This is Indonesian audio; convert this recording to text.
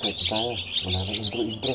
kayak kita menarik intro intro